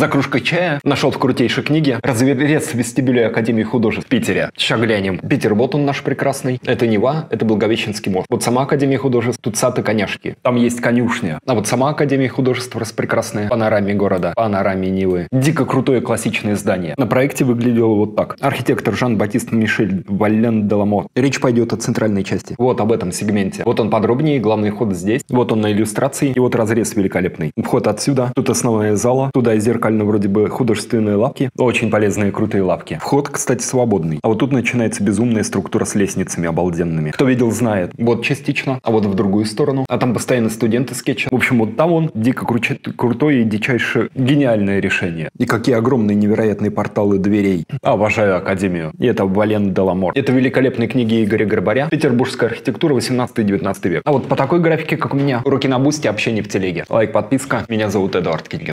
За кружкой чая нашел в крутейшей книге разверец вестибюля Академии художеств в Питере. Сейчас глянем. Питер, вот он наш прекрасный. Это Нева, это Благовещенский мост. Вот сама Академия художеств, тут сад и коняшки. Там есть конюшня. А вот сама Академия художеств распрекрасная. Панораме города, панораме Нивы. Дико крутое классичное здание. На проекте выглядело вот так. Архитектор Жан-Батист Мишель Вален Деламот. Речь пойдет о центральной части. Вот об этом сегменте. Вот он подробнее, главный ход здесь. Вот он на иллюстрации. И вот разрез великолепный. Вход отсюда. Тут основная зала. Туда зеркально вроде бы художественные лапки. Очень полезные крутые лапки. Вход, кстати, свободный. А вот тут начинается безумная структура с лестницами обалденными. Кто видел, знает. Вот частично, а вот в другую сторону. А там постоянно студенты скетчат. В общем, вот там он дико круче, крутое и дичайше гениальное решение. И какие огромные невероятные порталы дверей. Обожаю Академию. И это Валлен-Деламот. Это великолепные книги Игоря Грабаря. Петербургская архитектура 18-19 век. А вот по такой графике, как у меня, уроки на Boosty, общение в телеге. Лайк, подписка. Меня зовут Эдуард Кичигин.